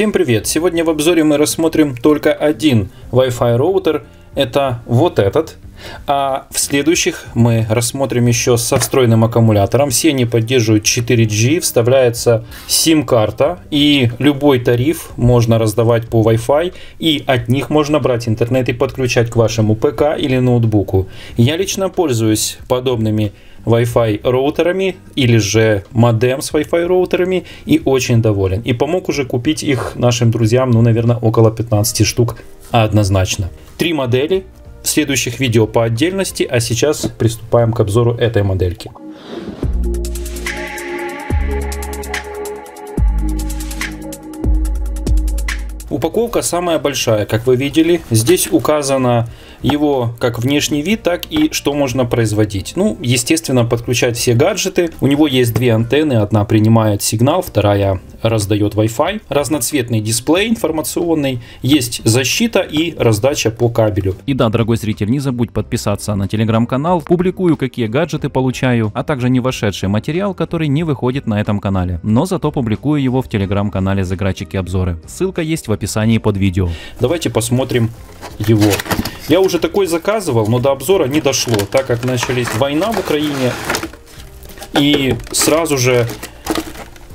Всем привет! Сегодня в обзоре мы рассмотрим только один Wi-Fi роутер. Это вот этот. А в следующих мы рассмотрим еще со встроенным аккумулятором. Все они поддерживают 4G, вставляется SIM-карта и любой тариф можно раздавать по Wi-Fi и от них можно брать интернет и подключать к вашему ПК или ноутбуку. Я лично пользуюсь подобными Wi-Fi роутерами или же модем с Wi-Fi роутерами и очень доволен. И помог уже купить их нашим друзьям, ну, наверное, около 15 штук однозначно. Три модели в следующих видео по отдельности, а сейчас приступаем к обзору этой модельки. Упаковка самая большая, как вы видели. Здесь указано его как внешний вид, так и что можно производить. Ну, естественно, подключать все гаджеты. У него есть две антенны, одна принимает сигнал, вторая раздает Wi-Fi. Разноцветный дисплей информационный, есть защита и раздача по кабелю. И да, дорогой зритель, не забудь подписаться на телеграм-канал, публикую, какие гаджеты получаю, а также не вошедший материал, который не выходит на этом канале. Но зато публикую его в телеграм-канале Заградчики обзоры. Ссылка есть в описании под видео. Давайте посмотрим его. Я уже такой заказывал, но до обзора не дошло, так как начались война в Украине. И сразу же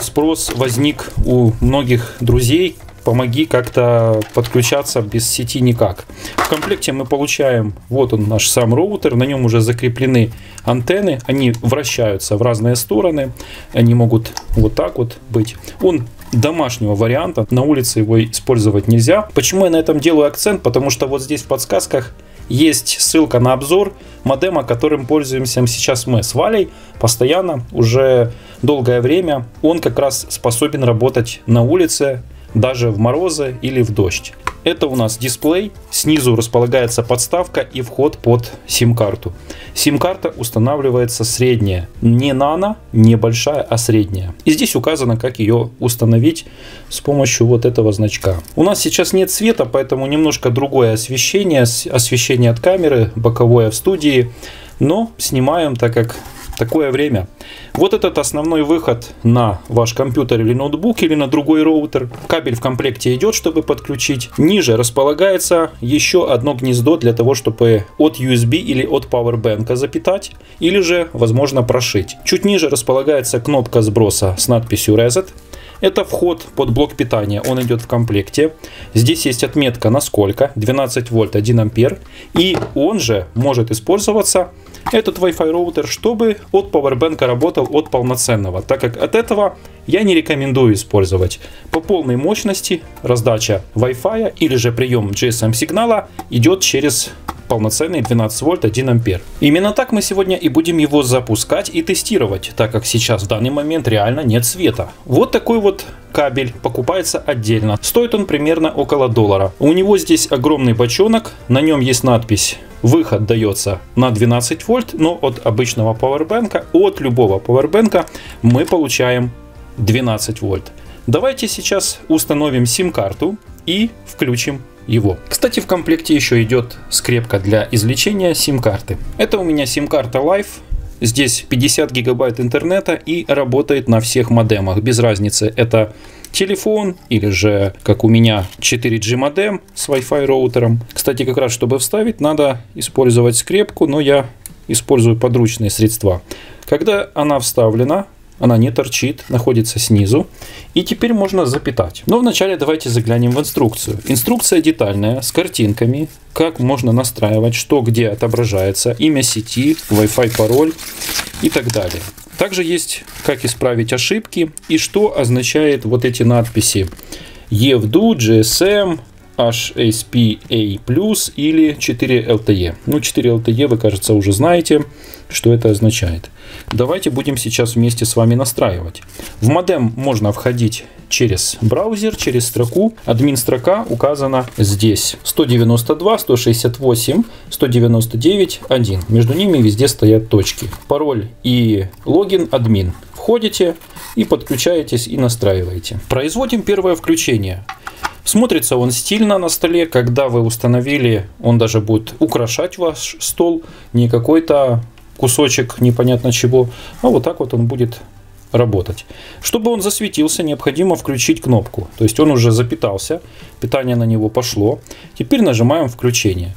спрос возник у многих друзей, помоги как-то подключаться без сети никак. В комплекте мы получаем, вот он наш сам роутер, на нем уже закреплены антенны, они вращаются в разные стороны, они могут вот так вот быть. Он домашнего варианта. На улице его использовать нельзя. Почему я на этом делаю акцент? Потому что вот здесь в подсказках есть ссылка на обзор модема, которым пользуемся сейчас мы с Валей постоянно, уже долгое время. Он как раз способен работать на улице, даже в морозы или в дождь. Это у нас дисплей, снизу располагается подставка и вход под сим-карту. Сим-карта устанавливается средняя, не нано, не большая, а средняя. И здесь указано, как ее установить с помощью вот этого значка. У нас сейчас нет света, поэтому немножко другое освещение, освещение от камеры, боковое в студии. Но снимаем, так как такое время. Вот этот основной выход на ваш компьютер или ноутбук или на другой роутер. Кабель в комплекте идет, чтобы подключить. Ниже располагается еще одно гнездо для того, чтобы от USB или от Powerbank запитать или же, возможно, прошить. Чуть ниже располагается кнопка сброса с надписью Reset. Это вход под блок питания, он идет в комплекте. Здесь есть отметка на сколько, 12 вольт 1 ампер. И он же может использоваться этот Wi-Fi роутер, чтобы от Powerbank работал от полноценного, так как от этого я не рекомендую использовать. По полной мощности раздача Wi-Fi или же прием GSM сигнала идет через полноценный 12 вольт 1 ампер. Именно так мы сегодня и будем его запускать и тестировать, так как сейчас в данный момент реально нет света. Вот такой вот кабель покупается отдельно. Стоит он примерно около доллара. У него здесь огромный бочонок, на нем есть надпись Выход дается на 12 вольт, но от обычного пауэрбэнка, от любого пауэрбэнка мы получаем 12 вольт. Давайте сейчас установим сим-карту и включим его. Кстати, в комплекте еще идет скрепка для извлечения сим-карты. Это у меня сим-карта Life. Здесь 50 гигабайт интернета и работает на всех модемах. Без разницы, это телефон или же, как у меня, 4G модем с Wi-Fi роутером. Кстати, как раз чтобы вставить, надо использовать скрепку, но я использую подручные средства. Когда она вставлена, она не торчит, находится снизу. И теперь можно запитать. Но вначале давайте заглянем в инструкцию. Инструкция детальная, с картинками, как можно настраивать, что где отображается, имя сети, Wi-Fi пароль и так далее. Также есть, как исправить ошибки и что означает вот эти надписи. EFDU, GSM, HSPA+, или 4 LTE. Ну, 4 LTE вы, кажется, уже знаете, что это означает. Давайте будем сейчас вместе с вами настраивать. В модем можно входить через браузер, через строку. Админ строка указана здесь. 192, 168, 199, 1. Между ними везде стоят точки. Пароль и логин админ. Входите и подключаетесь и настраиваете. Производим первое включение. Смотрится он стильно на столе, когда вы установили, он даже будет украшать ваш стол, не какой-то кусочек непонятно чего, а вот так вот он будет работать. Чтобы он засветился, необходимо включить кнопку. То есть он уже запитался, питание на него пошло. Теперь нажимаем включение.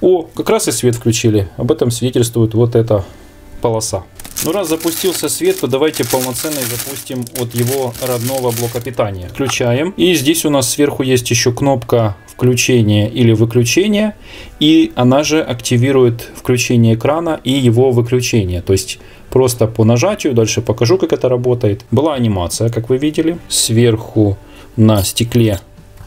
О, как раз и свет включили. Об этом свидетельствует вот эта полоса. Ну раз запустился свет, то давайте полноценный запустим от его родного блока питания. Включаем. И здесь у нас сверху есть еще кнопка включения или выключения. И она же активирует включение экрана и его выключение. То есть просто по нажатию, дальше покажу, как это работает. Была анимация, как вы видели. Сверху на стекле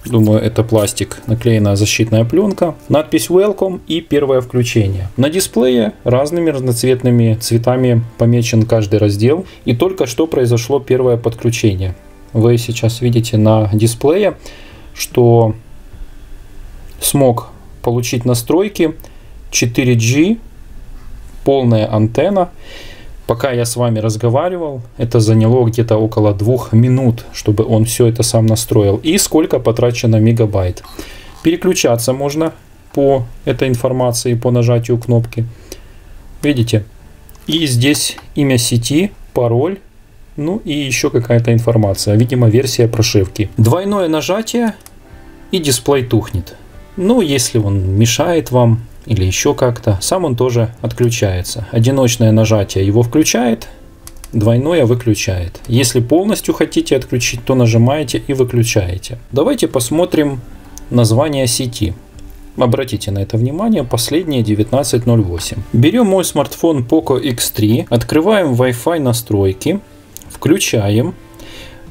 Думаю, это пластик, наклеена защитная пленка. Надпись Welcome и первое включение. На дисплее разными разноцветными цветами помечен каждый раздел. И только что произошло первое подключение. Вы сейчас видите на дисплее, что смог получить настройки 4G, полная антенна Пока я с вами разговаривал, это заняло где-то около двух минут, чтобы он все это сам настроил. И сколько потрачено мегабайт. Переключаться можно по этой информации, по нажатию кнопки. Видите? И здесь имя сети, пароль, ну и еще какая-то информация. Видимо, версия прошивки. Двойное нажатие и дисплей тухнет. Ну, если он мешает вам, или еще как-то, сам он тоже отключается. Одиночное нажатие его включает, двойное выключает. Если полностью хотите отключить, то нажимаете и выключаете. Давайте посмотрим название сети. Обратите на это внимание, последнее 1908. Берем мой смартфон Poco X3, открываем Wi-Fi настройки, включаем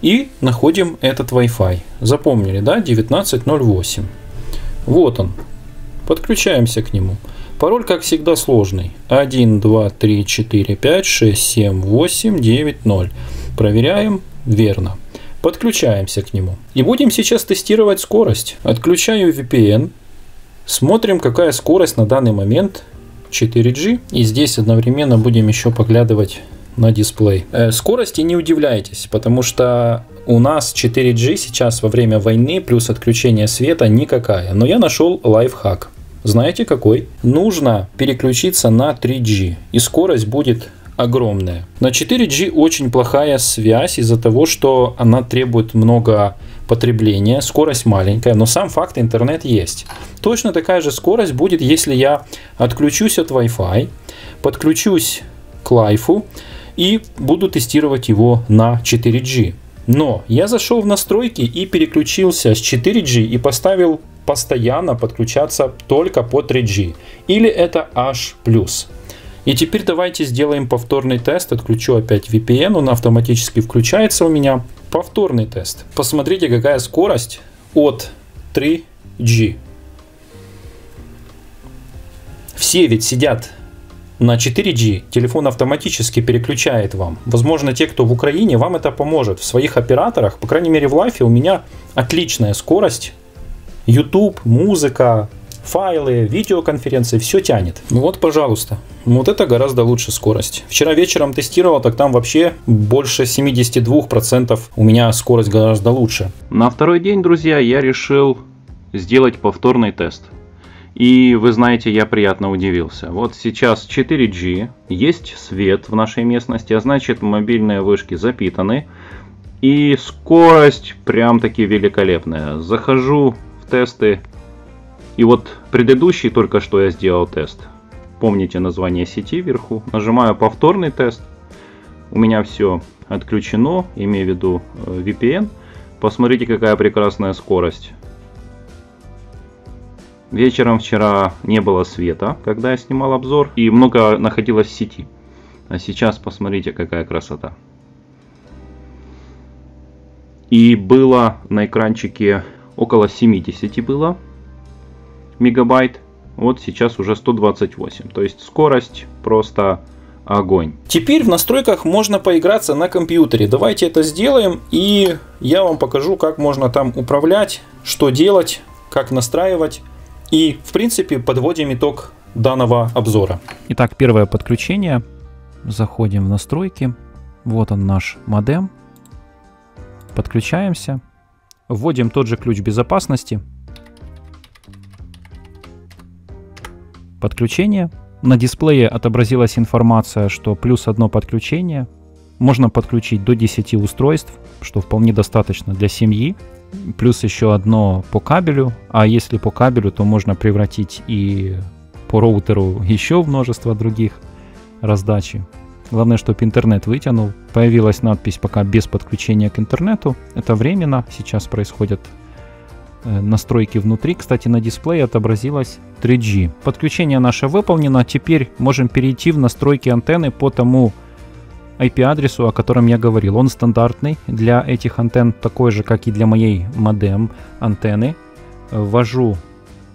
и находим этот Wi-Fi. Запомнили, да? 1908. Вот он, Подключаемся к нему. Пароль, как всегда, сложный. 1, 2, 3, 4, 5, 6, 7, 8, 9, 0. Проверяем. Верно. Подключаемся к нему. И будем сейчас тестировать скорость. Отключаю VPN. Смотрим, какая скорость на данный момент 4G. И здесь одновременно будем еще поглядывать на дисплей. Э, скорости не удивляйтесь, потому что у нас 4G сейчас во время войны плюс отключение света никакая. Но я нашел лайфхак. Знаете какой? Нужно переключиться на 3G, и скорость будет огромная. На 4G очень плохая связь из-за того, что она требует много потребления, скорость маленькая, но сам факт интернет есть. Точно такая же скорость будет, если я отключусь от Wi-Fi, подключусь к лайфу и буду тестировать его на 4G. Но я зашел в настройки и переключился с 4G и поставил постоянно подключаться только по 3G. Или это H+. И теперь давайте сделаем повторный тест. Отключу опять VPN, он автоматически включается у меня. Повторный тест. Посмотрите, какая скорость от 3G. Все ведь сидят на 4G телефон автоматически переключает вам. Возможно, те, кто в Украине, вам это поможет. В своих операторах, по крайней мере в лайфе, у меня отличная скорость YouTube, музыка, файлы, видеоконференции, все тянет. Ну вот, пожалуйста. Вот это гораздо лучше скорость. Вчера вечером тестировал, так там вообще больше 72% у меня скорость гораздо лучше. На второй день, друзья, я решил сделать повторный тест. И вы знаете, я приятно удивился. Вот сейчас 4G, есть свет в нашей местности, а значит мобильные вышки запитаны. И скорость прям таки великолепная. Захожу тесты. И вот предыдущий только что я сделал тест. Помните название сети вверху. Нажимаю повторный тест. У меня все отключено, имею в виду э, VPN. Посмотрите, какая прекрасная скорость. Вечером вчера не было света, когда я снимал обзор, и много находилось в сети. А сейчас посмотрите, какая красота. И было на экранчике около 70 было мегабайт. Вот сейчас уже 128. То есть скорость просто огонь. Теперь в настройках можно поиграться на компьютере. Давайте это сделаем и я вам покажу, как можно там управлять, что делать, как настраивать. И в принципе подводим итог данного обзора. Итак, первое подключение. Заходим в настройки. Вот он наш модем. Подключаемся. Вводим тот же ключ безопасности. Подключение. На дисплее отобразилась информация, что плюс одно подключение. Можно подключить до 10 устройств, что вполне достаточно для семьи. Плюс еще одно по кабелю, а если по кабелю, то можно превратить и по роутеру еще множество других раздачи. Главное, чтобы интернет вытянул. Появилась надпись пока без подключения к интернету. Это временно. Сейчас происходят э, настройки внутри. Кстати, на дисплее отобразилось 3G. Подключение наше выполнено. Теперь можем перейти в настройки антенны по тому IP-адресу, о котором я говорил. Он стандартный для этих антенн, такой же, как и для моей модем антенны. Ввожу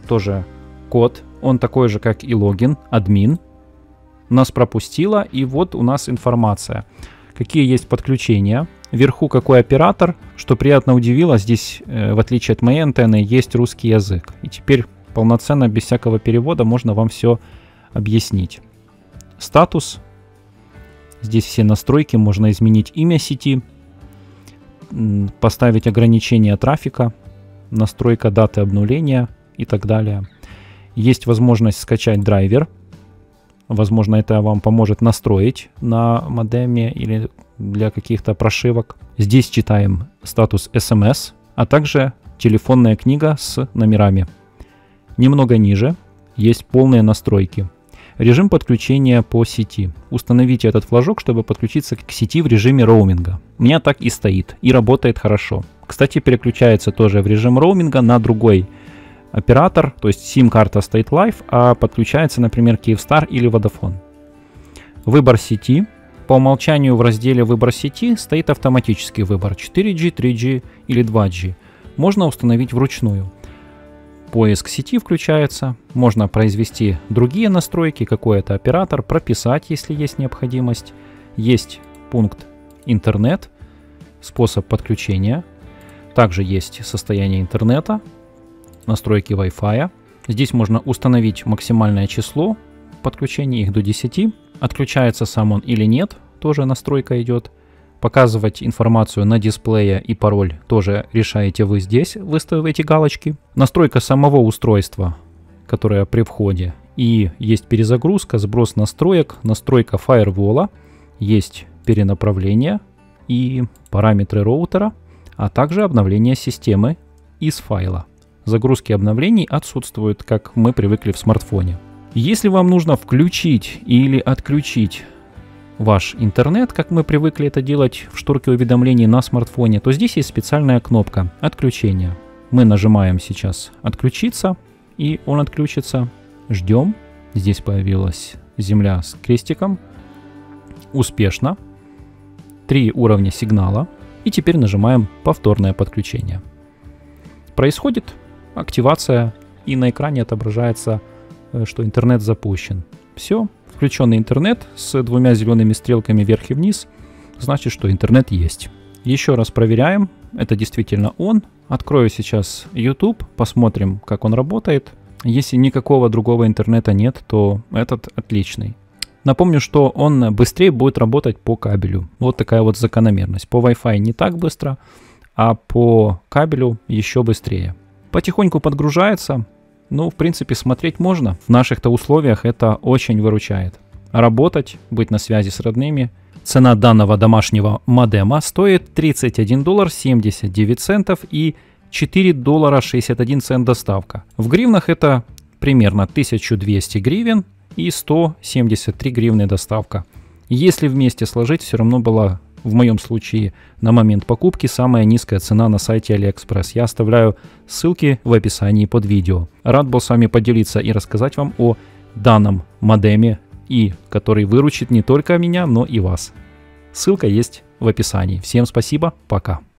тоже код. Он такой же, как и логин, админ нас пропустила, и вот у нас информация. Какие есть подключения. Вверху какой оператор. Что приятно удивило, здесь, э, в отличие от моей антенны, есть русский язык. И теперь полноценно, без всякого перевода, можно вам все объяснить. Статус. Здесь все настройки. Можно изменить имя сети. Поставить ограничение трафика. Настройка даты обнуления и так далее. Есть возможность скачать драйвер – Возможно, это вам поможет настроить на модеме или для каких-то прошивок. Здесь читаем статус SMS, а также телефонная книга с номерами. Немного ниже есть полные настройки. Режим подключения по сети. Установите этот флажок, чтобы подключиться к сети в режиме роуминга. У меня так и стоит и работает хорошо. Кстати, переключается тоже в режим роуминга на другой оператор, то есть SIM-карта стоит live, а подключается, например, Kyivstar или Vodafone. Выбор сети. По умолчанию в разделе «Выбор сети» стоит автоматический выбор 4G, 3G или 2G. Можно установить вручную. Поиск сети включается, можно произвести другие настройки, какой это оператор, прописать, если есть необходимость. Есть пункт интернет, способ подключения. Также есть состояние интернета, настройки Wi-Fi. Здесь можно установить максимальное число подключений, их до 10. Отключается сам он или нет, тоже настройка идет. Показывать информацию на дисплее и пароль тоже решаете вы здесь, выставив эти галочки. Настройка самого устройства, которая при входе. И есть перезагрузка, сброс настроек, настройка фаервола, есть перенаправление и параметры роутера, а также обновление системы из файла загрузки обновлений отсутствуют, как мы привыкли в смартфоне. Если вам нужно включить или отключить ваш интернет, как мы привыкли это делать в шторке уведомлений на смартфоне, то здесь есть специальная кнопка «Отключение». Мы нажимаем сейчас «Отключиться», и он отключится. Ждем. Здесь появилась земля с крестиком. Успешно. Три уровня сигнала. И теперь нажимаем «Повторное подключение». Происходит активация, и на экране отображается, э, что интернет запущен. Все, включенный интернет с двумя зелеными стрелками вверх и вниз, значит, что интернет есть. Еще раз проверяем, это действительно он. Открою сейчас YouTube, посмотрим, как он работает. Если никакого другого интернета нет, то этот отличный. Напомню, что он быстрее будет работать по кабелю. Вот такая вот закономерность. По Wi-Fi не так быстро, а по кабелю еще быстрее. Потихоньку подгружается. Ну, в принципе, смотреть можно. В наших-то условиях это очень выручает. Работать, быть на связи с родными. Цена данного домашнего модема стоит 31 доллар 79 центов и 4 доллара 61 цент доставка. В гривнах это примерно 1200 гривен и 173 гривны доставка. Если вместе сложить, все равно была в моем случае на момент покупки самая низкая цена на сайте AliExpress. Я оставляю ссылки в описании под видео. Рад был с вами поделиться и рассказать вам о данном модеме, и который выручит не только меня, но и вас. Ссылка есть в описании. Всем спасибо, пока.